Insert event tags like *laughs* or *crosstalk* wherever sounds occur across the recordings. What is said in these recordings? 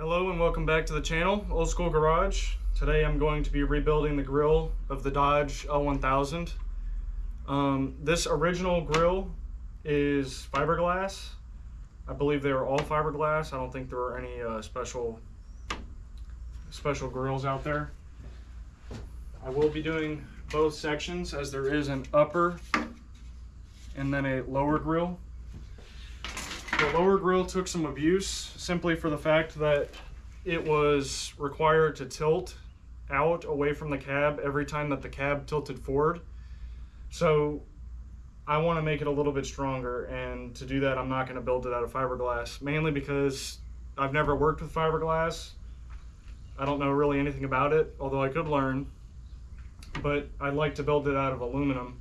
Hello and welcome back to the channel, Old Skuul Garage. Today I'm going to be rebuilding the grill of the Dodge L1000. Um, this original grill is fiberglass. I believe they were all fiberglass. I don't think there are any uh, special special grills out there. I will be doing both sections as there is an upper and then a lower grill. The lower grill took some abuse simply for the fact that it was required to tilt out away from the cab every time that the cab tilted forward. So I want to make it a little bit stronger and to do that I'm not going to build it out of fiberglass mainly because I've never worked with fiberglass. I don't know really anything about it although I could learn but I'd like to build it out of aluminum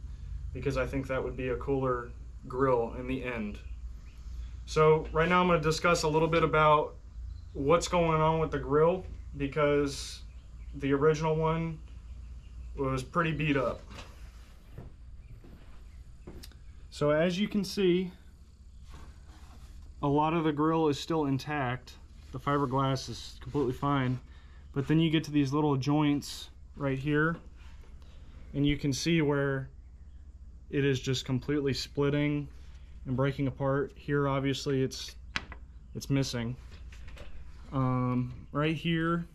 because I think that would be a cooler grill in the end. So right now I'm going to discuss a little bit about what's going on with the grill because the original one was pretty beat up. So as you can see, a lot of the grill is still intact. The fiberglass is completely fine. But then you get to these little joints right here and you can see where it is just completely splitting and breaking apart. Here, obviously, it's it's missing. Um, right here,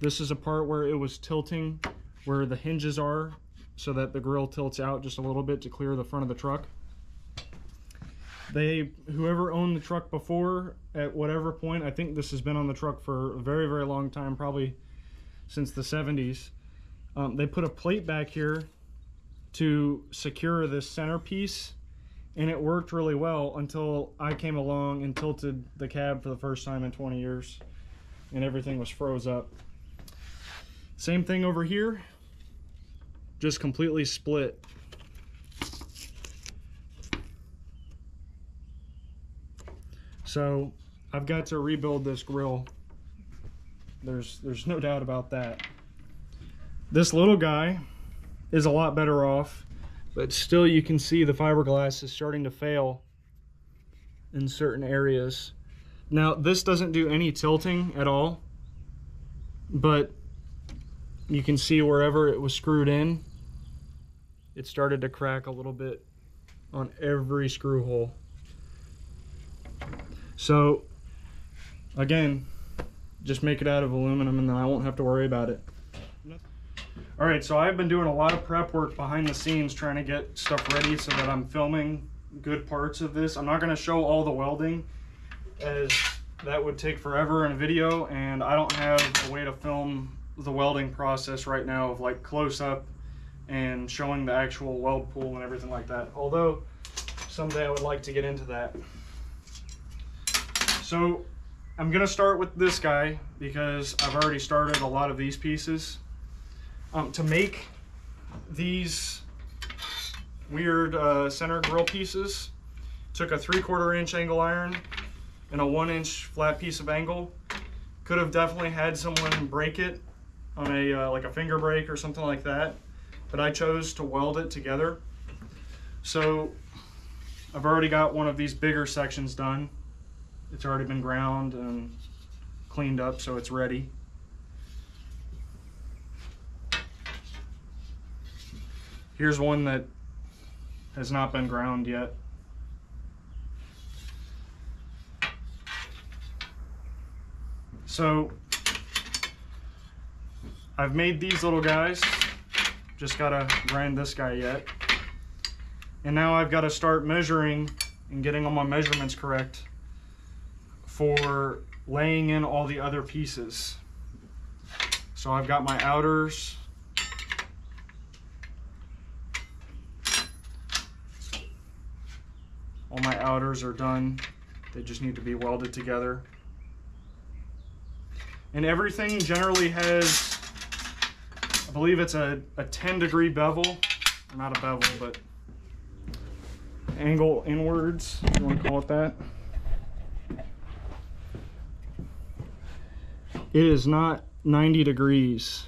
this is a part where it was tilting, where the hinges are, so that the grill tilts out just a little bit to clear the front of the truck. They, whoever owned the truck before, at whatever point, I think this has been on the truck for a very, very long time, probably since the 70s. Um, they put a plate back here to secure this centerpiece and it worked really well until I came along and tilted the cab for the first time in 20 years and everything was froze up. Same thing over here, just completely split. So I've got to rebuild this grill. There's, there's no doubt about that. This little guy is a lot better off, but still you can see the fiberglass is starting to fail in certain areas. Now this doesn't do any tilting at all, but you can see wherever it was screwed in, it started to crack a little bit on every screw hole. So again, just make it out of aluminum and then I won't have to worry about it. All right, so I've been doing a lot of prep work behind the scenes trying to get stuff ready so that I'm filming good parts of this. I'm not gonna show all the welding as that would take forever in a video and I don't have a way to film the welding process right now of like close up and showing the actual weld pool and everything like that. Although someday I would like to get into that. So I'm gonna start with this guy because I've already started a lot of these pieces um, to make these weird uh, center grill pieces, took a three quarter inch angle iron and a one inch flat piece of angle. Could have definitely had someone break it on a uh, like a finger break or something like that, but I chose to weld it together. So I've already got one of these bigger sections done. It's already been ground and cleaned up, so it's ready. Here's one that has not been ground yet. So I've made these little guys. Just gotta grind this guy yet. And now I've got to start measuring and getting all my measurements correct for laying in all the other pieces. So I've got my outers, All my outers are done. They just need to be welded together. And everything generally has, I believe it's a, a 10 degree bevel. Not a bevel, but angle inwards, you want to call it that. It is not 90 degrees.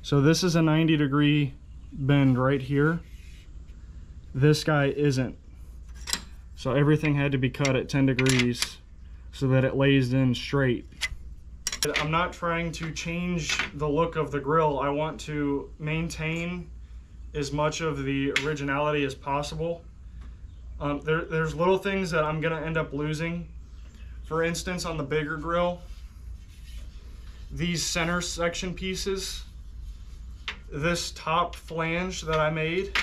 So this is a 90 degree bend right here. This guy isn't. So everything had to be cut at 10 degrees so that it lays in straight. I'm not trying to change the look of the grill. I want to maintain as much of the originality as possible. Um, there, there's little things that I'm gonna end up losing. For instance, on the bigger grill, these center section pieces, this top flange that I made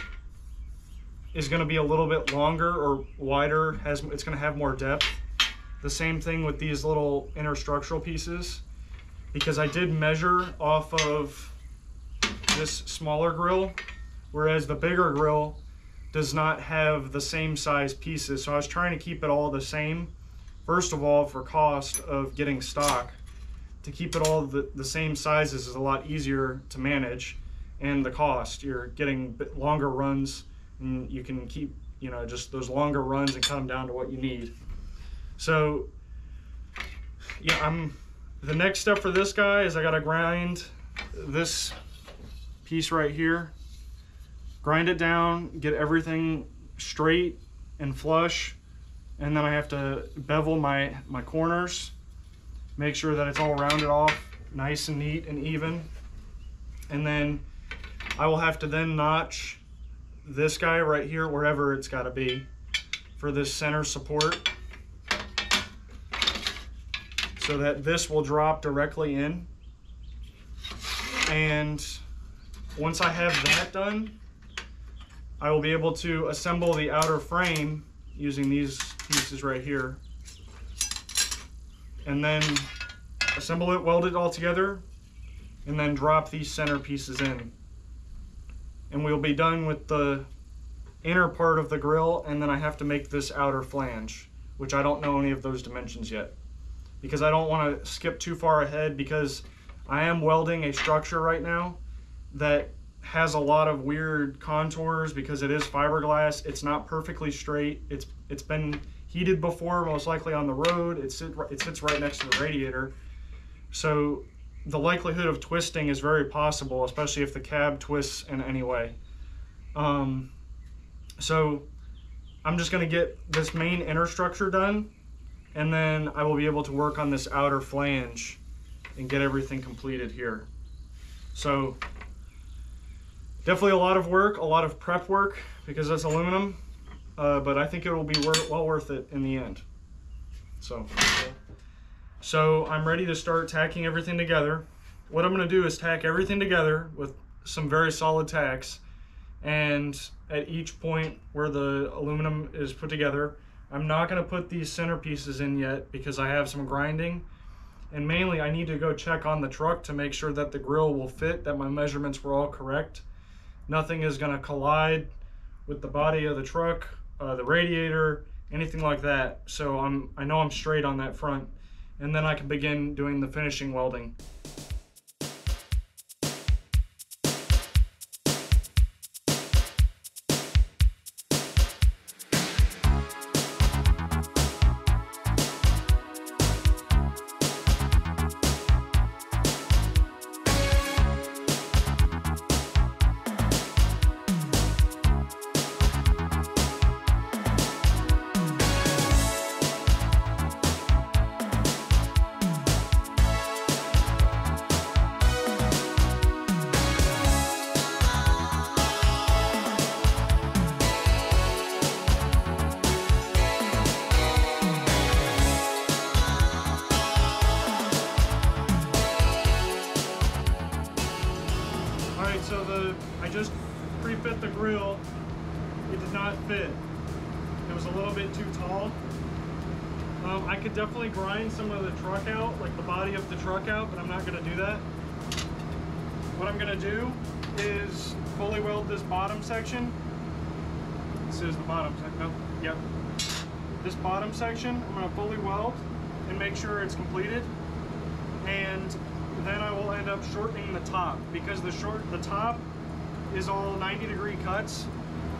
is gonna be a little bit longer or wider, has it's gonna have more depth. The same thing with these little inner structural pieces because I did measure off of this smaller grill, whereas the bigger grill does not have the same size pieces. So I was trying to keep it all the same. First of all, for cost of getting stock, to keep it all the, the same sizes is a lot easier to manage. And the cost, you're getting longer runs and you can keep, you know, just those longer runs and them down to what you need. So yeah, I'm the next step for this guy is I gotta grind this piece right here, grind it down, get everything straight and flush, and then I have to bevel my, my corners, make sure that it's all rounded off, nice and neat and even. And then I will have to then notch this guy right here, wherever it's gotta be, for this center support so that this will drop directly in. And once I have that done, I will be able to assemble the outer frame using these pieces right here. And then assemble it, weld it all together, and then drop these center pieces in. And we'll be done with the inner part of the grill, and then I have to make this outer flange, which I don't know any of those dimensions yet because I don't want to skip too far ahead because I am welding a structure right now that has a lot of weird contours because it is fiberglass. It's not perfectly straight. It's it's been heated before, most likely on the road. It, sit, it sits right next to the radiator. So the likelihood of twisting is very possible, especially if the cab twists in any way. Um, so I'm just gonna get this main inner structure done and then I will be able to work on this outer flange and get everything completed here. So definitely a lot of work, a lot of prep work because that's aluminum, uh, but I think it will be wor well worth it in the end. So, so I'm ready to start tacking everything together. What I'm gonna do is tack everything together with some very solid tacks and at each point where the aluminum is put together, I'm not going to put these center pieces in yet because I have some grinding. And mainly I need to go check on the truck to make sure that the grill will fit, that my measurements were all correct. Nothing is going to collide with the body of the truck, uh, the radiator, anything like that. So I'm, I know I'm straight on that front. And then I can begin doing the finishing welding. Fit. The grill. it did not fit. It was a little bit too tall. Um, I could definitely grind some of the truck out, like the body of the truck out, but I'm not gonna do that. What I'm gonna do is fully weld this bottom section. This is the bottom section, no, yep. This bottom section, I'm gonna fully weld and make sure it's completed. And then I will end up shortening the top because the short, the top is all 90 degree cuts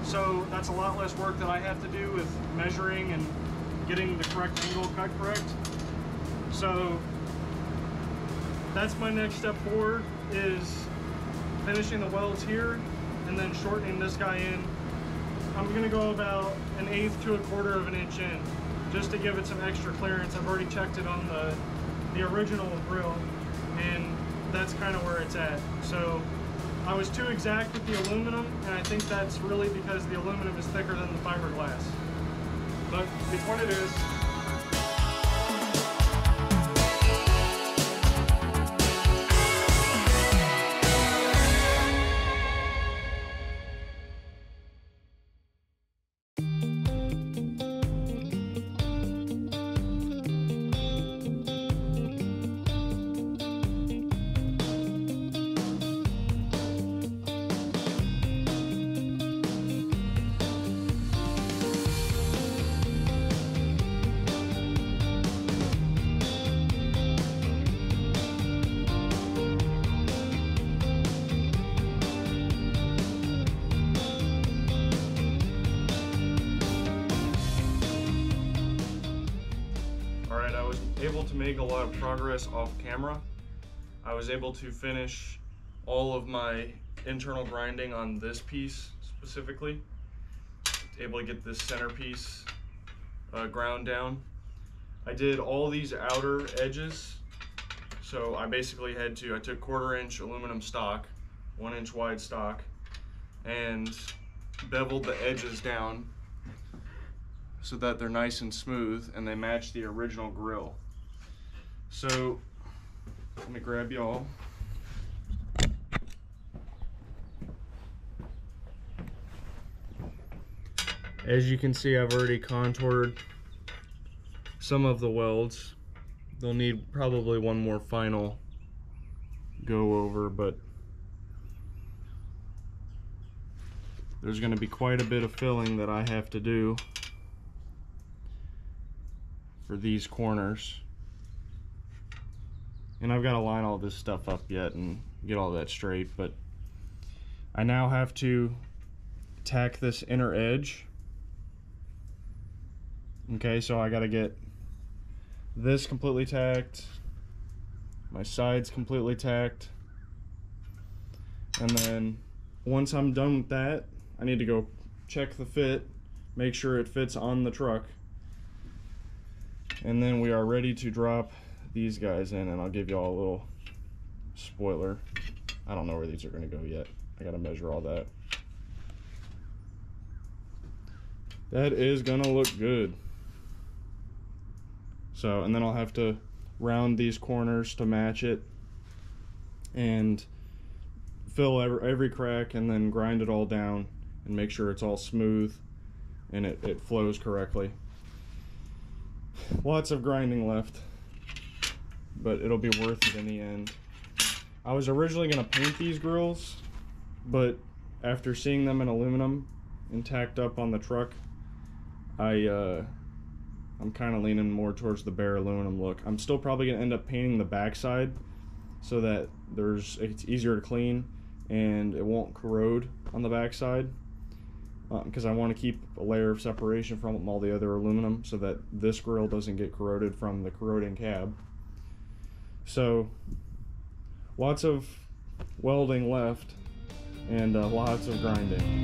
so that's a lot less work that I have to do with measuring and getting the correct angle cut correct. So that's my next step forward is finishing the welds here and then shortening this guy in. I'm gonna go about an eighth to a quarter of an inch in. just to give it some extra clearance. I've already checked it on the, the original grill and that's kind of where it's at. So I was too exact with the aluminum and I think that's really because the aluminum is thicker than the fiberglass. But it's what it is. Able to make a lot of progress off camera. I was able to finish all of my internal grinding on this piece specifically. Able to get this centerpiece uh, ground down. I did all these outer edges. So I basically had to, I took quarter inch aluminum stock, one inch wide stock, and beveled the edges down so that they're nice and smooth and they match the original grill. So let me grab y'all. As you can see, I've already contoured some of the welds. They'll need probably one more final go over, but there's going to be quite a bit of filling that I have to do for these corners and I've got to line all this stuff up yet and get all that straight but I now have to tack this inner edge. Okay so I got to get this completely tacked my sides completely tacked and then once I'm done with that I need to go check the fit make sure it fits on the truck. And then we are ready to drop these guys in and I'll give you all a little spoiler. I don't know where these are going to go yet. I got to measure all that. That is going to look good. So, and then I'll have to round these corners to match it and fill every, every crack and then grind it all down and make sure it's all smooth and it, it flows correctly. Lots of grinding left but it'll be worth it in the end. I was originally going to paint these grills, but after seeing them in aluminum and tacked up on the truck, I, uh, I'm kind of leaning more towards the bare aluminum look. I'm still probably going to end up painting the backside so that there's it's easier to clean and it won't corrode on the backside because um, I want to keep a layer of separation from all the other aluminum so that this grill doesn't get corroded from the corroding cab. So lots of welding left and uh, lots of grinding.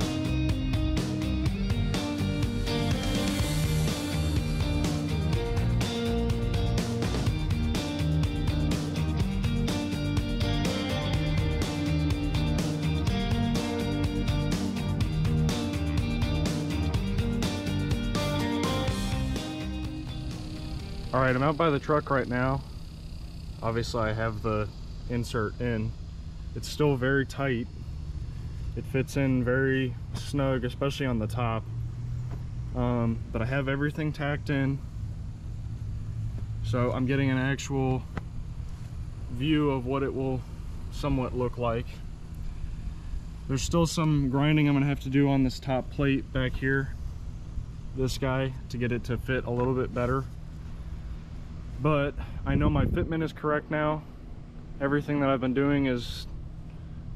All right, I'm out by the truck right now obviously I have the insert in. It's still very tight. It fits in very snug especially on the top. Um, but I have everything tacked in. So I'm getting an actual view of what it will somewhat look like. There's still some grinding I'm gonna have to do on this top plate back here this guy to get it to fit a little bit better but I know my fitment is correct now. Everything that I've been doing is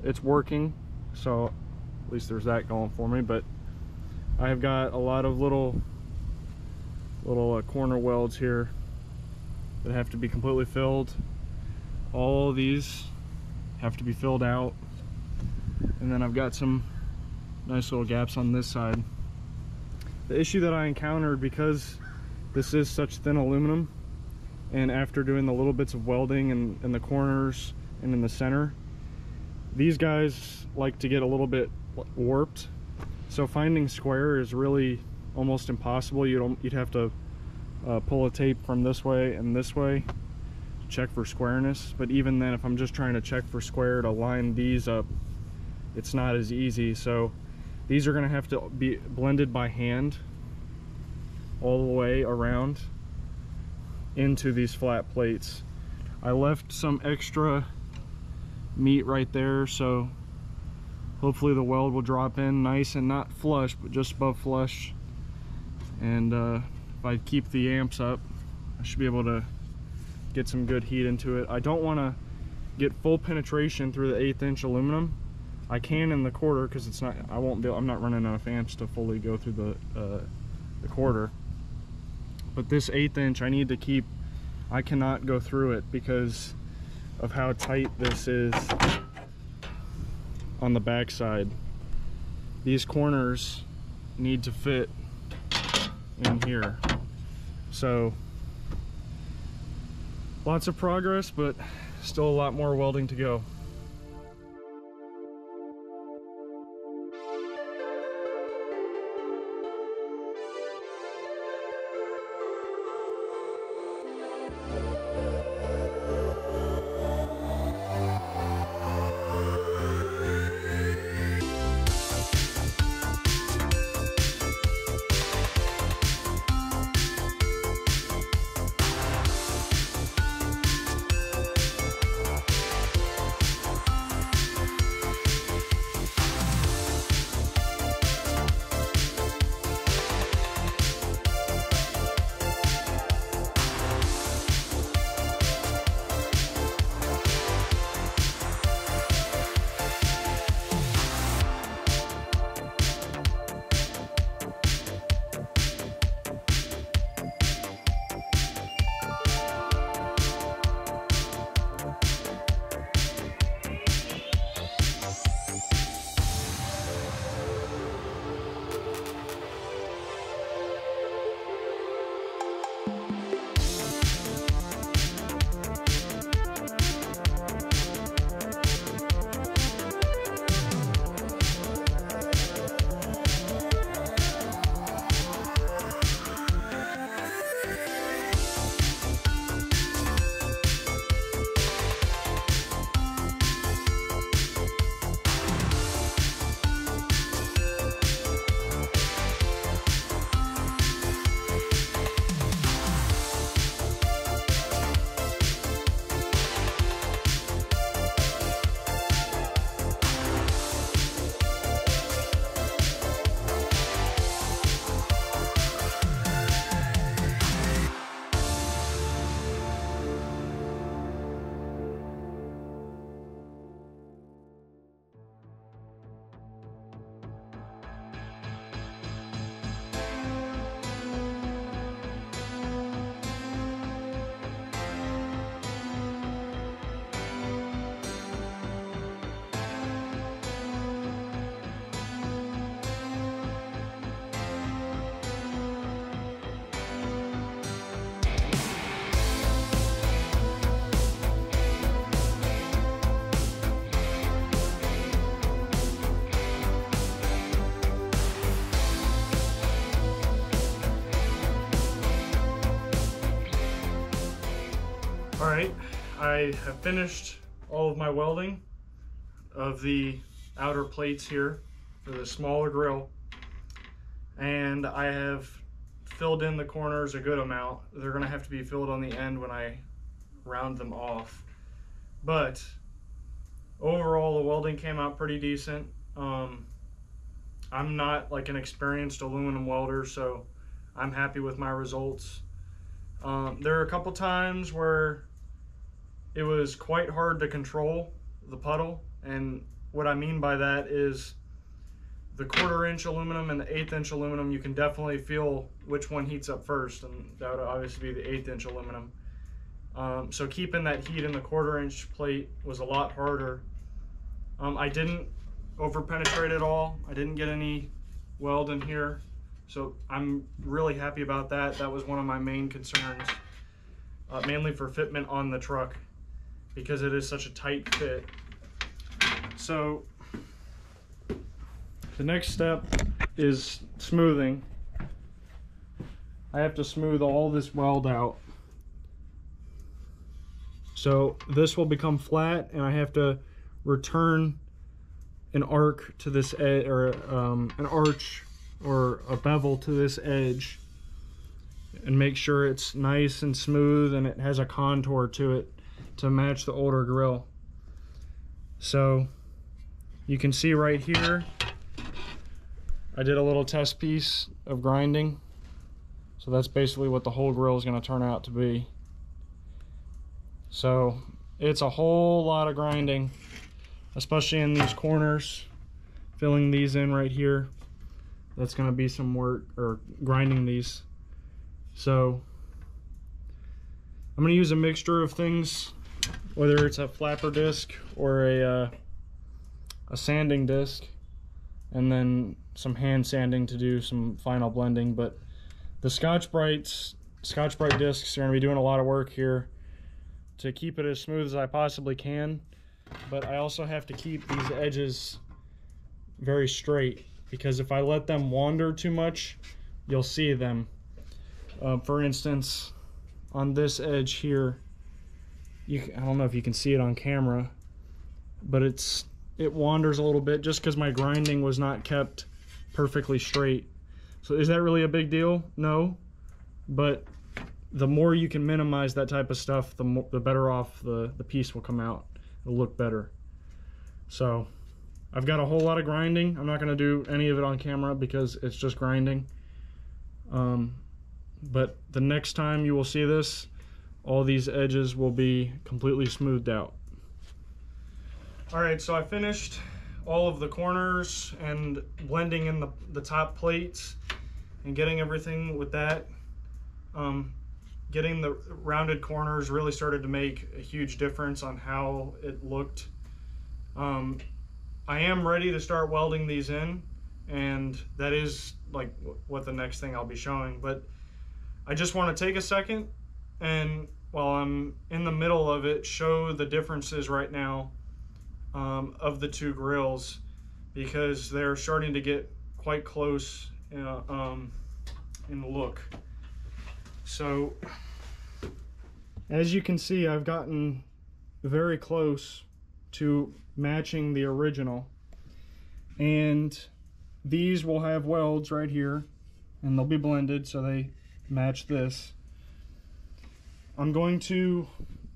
it's working so at least there's that going for me but I have got a lot of little little uh, corner welds here that have to be completely filled. All these have to be filled out and then I've got some nice little gaps on this side. The issue that I encountered because this is such thin aluminum and after doing the little bits of welding in, in the corners and in the center these guys like to get a little bit warped. So finding square is really almost impossible. You don't you'd have to uh, pull a tape from this way and this way check for squareness. But even then if I'm just trying to check for square to line these up it's not as easy. So these are going to have to be blended by hand all the way around into these flat plates I left some extra meat right there so hopefully the weld will drop in nice and not flush but just above flush and uh, if I keep the amps up I should be able to get some good heat into it. I don't want to get full penetration through the eighth inch aluminum. I can in the quarter because it's not, I won't be, I'm not running enough amps to fully go through the, uh, the quarter. But this eighth inch, I need to keep, I cannot go through it because of how tight this is on the back side. These corners need to fit in here. So Lots of progress, but still a lot more welding to go. I have finished all of my welding of the outer plates here for the smaller grill. And I have filled in the corners a good amount. They're gonna have to be filled on the end when I round them off. But overall, the welding came out pretty decent. Um, I'm not like an experienced aluminum welder, so I'm happy with my results. Um, there are a couple times where it was quite hard to control the puddle. And what I mean by that is the quarter inch aluminum and the eighth inch aluminum, you can definitely feel which one heats up first. And that would obviously be the eighth inch aluminum. Um, so keeping that heat in the quarter inch plate was a lot harder. Um, I didn't over penetrate at all. I didn't get any weld in here. So I'm really happy about that. That was one of my main concerns, uh, mainly for fitment on the truck because it is such a tight fit. So the next step is smoothing. I have to smooth all this weld out. So this will become flat and I have to return an arc to this edge or um, an arch or a bevel to this edge and make sure it's nice and smooth and it has a contour to it to match the older grill. So you can see right here, I did a little test piece of grinding. So that's basically what the whole grill is going to turn out to be. So it's a whole lot of grinding, especially in these corners, filling these in right here. That's going to be some work, or grinding these. So I'm going to use a mixture of things, whether it's a flapper disc or a, uh, a sanding disc, and then some hand sanding to do some final blending. But the Scotch-Brites, Scotch-Brite discs are going to be doing a lot of work here to keep it as smooth as I possibly can. But I also have to keep these edges very straight because if I let them wander too much, you'll see them. Uh, for instance, on this edge here, you, I don't know if you can see it on camera, but it's it wanders a little bit just because my grinding was not kept perfectly straight. So is that really a big deal? No, but the more you can minimize that type of stuff, the, more, the better off the, the piece will come out. It'll look better. So I've got a whole lot of grinding. I'm not going to do any of it on camera because it's just grinding. Um, but the next time you will see this, all these edges will be completely smoothed out. All right, so I finished all of the corners and blending in the, the top plates and getting everything with that. Um, getting the rounded corners really started to make a huge difference on how it looked. Um, I am ready to start welding these in and that is like what the next thing I'll be showing but I just want to take a second and while I'm in the middle of it show the differences right now um, of the two grills because they're starting to get quite close uh, um, in the look. So as you can see, I've gotten very close to matching the original. And these will have welds right here and they'll be blended so they match this. I'm going to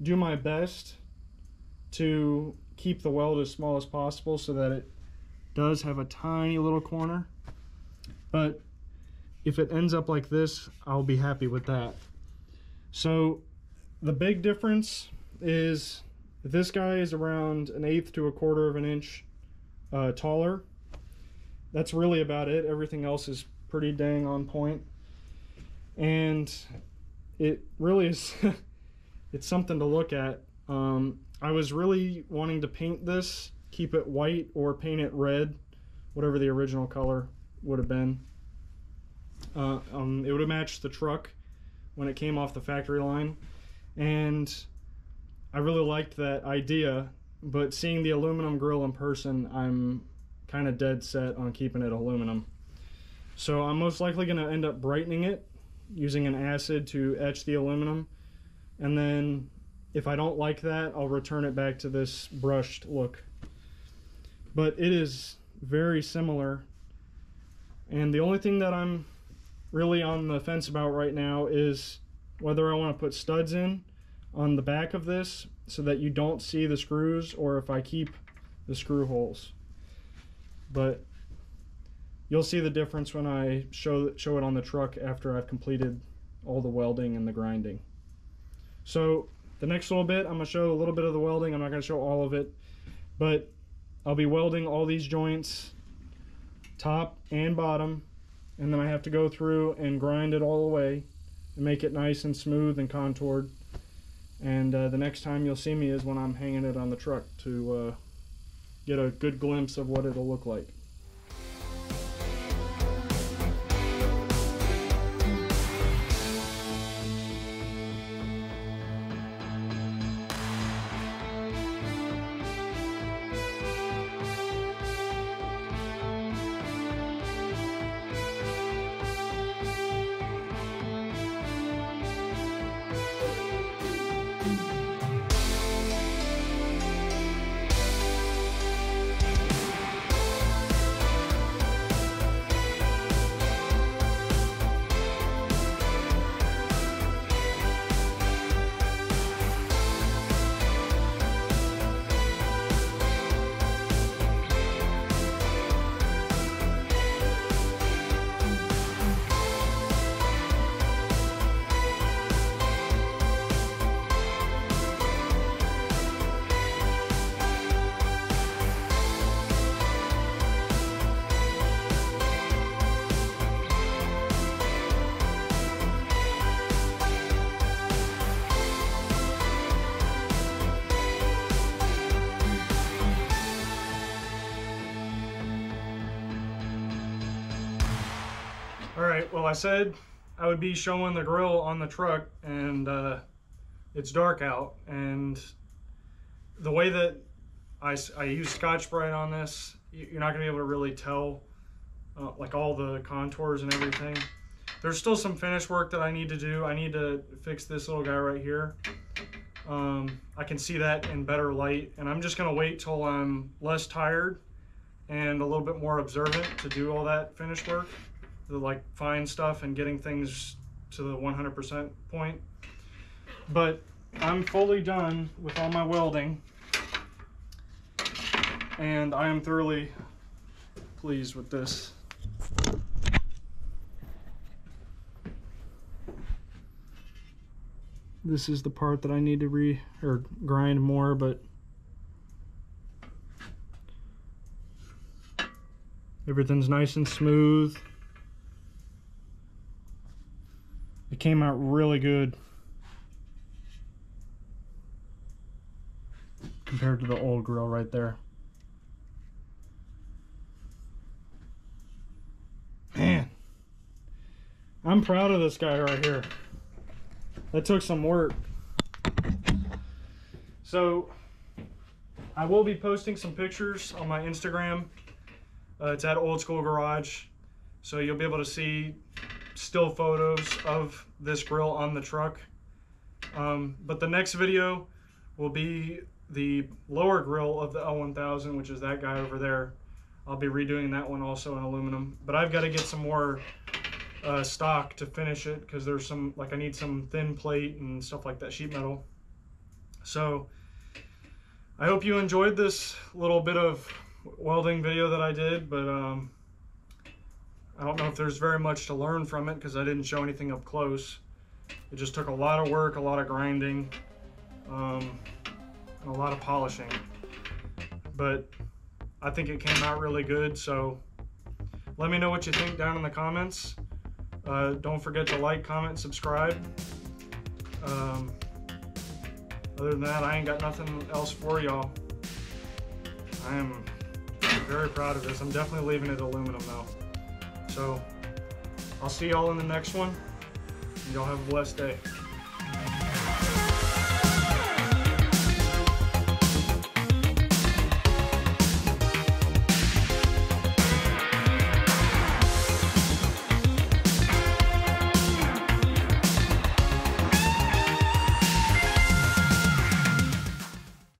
do my best to keep the weld as small as possible so that it does have a tiny little corner. But if it ends up like this, I'll be happy with that. So the big difference is this guy is around an eighth to a quarter of an inch uh, taller. That's really about it. Everything else is pretty dang on point. And it really is, *laughs* it's something to look at. Um, I was really wanting to paint this, keep it white or paint it red, whatever the original color would have been. Uh, um, it would have matched the truck when it came off the factory line. And I really liked that idea, but seeing the aluminum grill in person, I'm kind of dead set on keeping it aluminum. So I'm most likely going to end up brightening it using an acid to etch the aluminum. And then if I don't like that, I'll return it back to this brushed look. But it is very similar. And the only thing that I'm really on the fence about right now is whether I want to put studs in on the back of this so that you don't see the screws or if I keep the screw holes. But you'll see the difference when I show, show it on the truck after I've completed all the welding and the grinding. So the next little bit, I'm to show a little bit of the welding. I'm not to show all of it, but I'll be welding all these joints, top and bottom, and then I have to go through and grind it all away and make it nice and smooth and contoured. And uh, the next time you'll see me is when I'm hanging it on the truck to uh, get a good glimpse of what it'll look like. Right, well, I said I would be showing the grill on the truck, and uh, it's dark out. And the way that I, I use Scotch-Brite on this, you're not gonna be able to really tell uh, like all the contours and everything. There's still some finish work that I need to do. I need to fix this little guy right here. Um, I can see that in better light, and I'm just gonna wait till I'm less tired and a little bit more observant to do all that finish work, the like fine stuff and getting things to the 100% point. But I'm fully done with all my welding and I am thoroughly pleased with this. This is the part that I need to re or grind more, but everything's nice and smooth. It came out really good compared to the old grill right there. Man, I'm proud of this guy right here. That took some work. So, I will be posting some pictures on my Instagram. Uh, it's at Old Skuul Garage. So you'll be able to see still photos of this grill on the truck. Um, but the next video will be the lower grill of the L1000, which is that guy over there. I'll be redoing that one also in aluminum. But I've got to get some more uh, stock to finish it because there's some, like I need some thin plate and stuff like that, sheet metal. So I hope you enjoyed this little bit of welding video that I did, but um, I don't know if there's very much to learn from it because I didn't show anything up close. It just took a lot of work, a lot of grinding, um, and a lot of polishing. But I think it came out really good, so let me know what you think down in the comments. Uh, don't forget to like, comment, subscribe. Um, other than that, I ain't got nothing else for y'all. I am very proud of this. I'm definitely leaving it aluminum though. So, I'll see y'all in the next one. Y'all have a blessed day.